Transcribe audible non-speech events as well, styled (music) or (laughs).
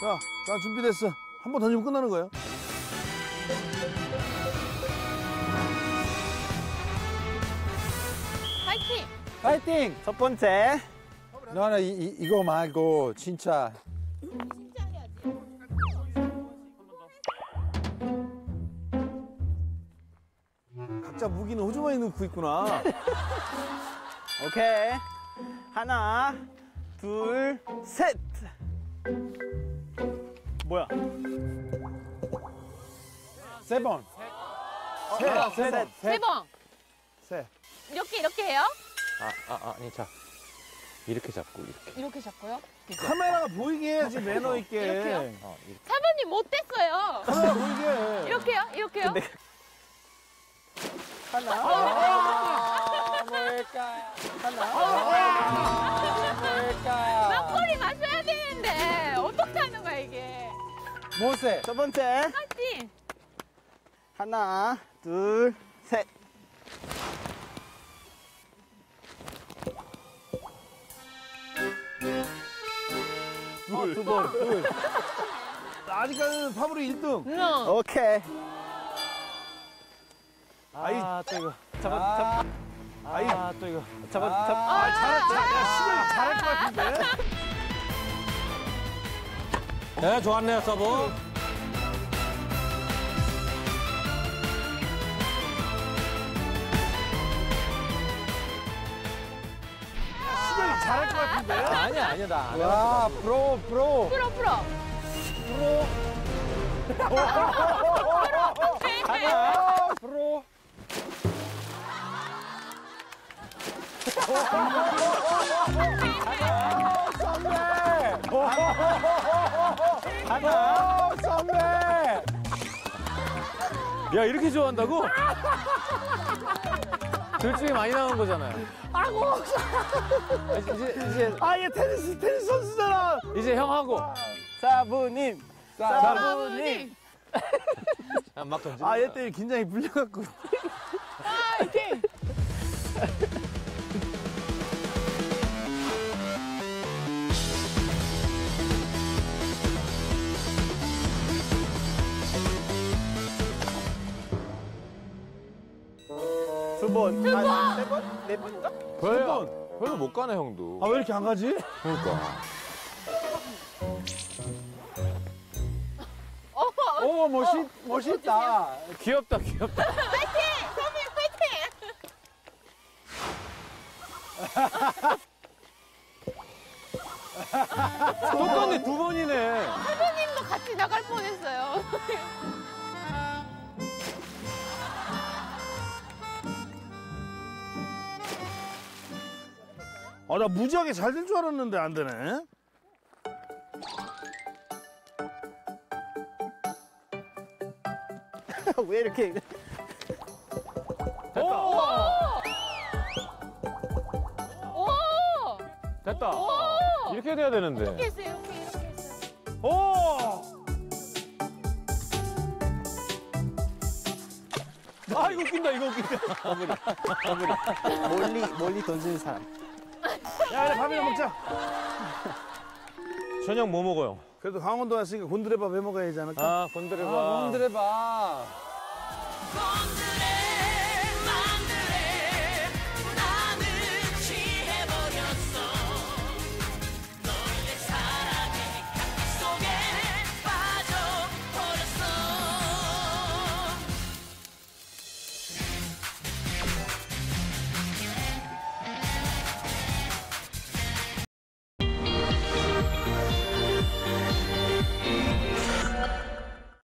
자, 자 준비됐어. 한 번 던지면 끝나는 거예요. 파이팅! 파이팅! 첫 번째. 너는 이, 이, 이거 말고 진짜 진짜 해야지. 각자 무기는 호주머니에 넣고 있구나. (laughs) 오케이. 하나, 둘, 셋. 뭐야? 세 번. 셋, 셋, 셋. 세 번. 세. 이렇게 이렇게 해요? 아, 아, 아, 아니, 자. 이렇게 잡고, 이렇게. 이렇게 잡고요? 카메라가 보이게 해야지 매너 있게. 이렇게요? 어, 이렇게. 사모님 못 됐어요. 카메라 보이게 해. 이렇게요? 이렇게요? 아, 뭘까? 하나. 뭘까? 모세. 첫 번째. 파이팅! 하나, 둘, 셋. 둘. 두 번. 둘. 아직까지는 파브리 1등. 응. 오케이. 아이, 아, 또 이거. 잡아, 아, 잡아. 아이. 아, 또 이거. 잡아, 아. 잡아. 아, 잘했다. 야, 시간 잘할 것 같은데? (laughs) 네, 좋았네요, 서브. 시간이 잘할 것 같은데? (laughs) 아니야, 아니야, 나. 안 해. 와, 프로, 프로. 풀어 풀어. 하나, 프로. (laughs) (laughs) 하나, 선배. 야, 이렇게 좋아한다고? 둘 중에 많이 나온 거잖아요. 아이고. 이제, 이제, 아, 얘 테니스, 테니스 선수잖아. 이제 형하고. 사부님. 사부님. 아, 막 던지. 아, 얘 때문에 긴장이 풀려갖고. 파이팅! 두 번. 두 번. 세 번? 네 번인가? 별로, 별로 못 가네, 형도. 아, 왜 이렇게 안 가지? 그러니까. 어, 오, 멋있, 멋있다. 귀엽다, 귀엽다. 파이팅! 선생님 파이팅! 똑같네, 두 번이네. 사모님도 같이 나갈 뻔했어요. 나 무지하게 잘 될 줄 알았는데 안 되네. (laughs) 왜 이렇게. 됐다. 오! 됐다. 오! 이렇게 돼야 되는데. 이렇게 했어요. 이렇게 이렇게 했어요. 오! 아, 이거 웃긴다, 이거 웃긴다. (laughs) 멀리, 멀리 던지는 사람. 야, 그래, 밥이나 먹자. (laughs) 저녁 뭐 먹어요? 그래도 강원도 왔으니까 곤드레밥 해 먹어야지 않을까? 아, 건드려봐. 아. 건드레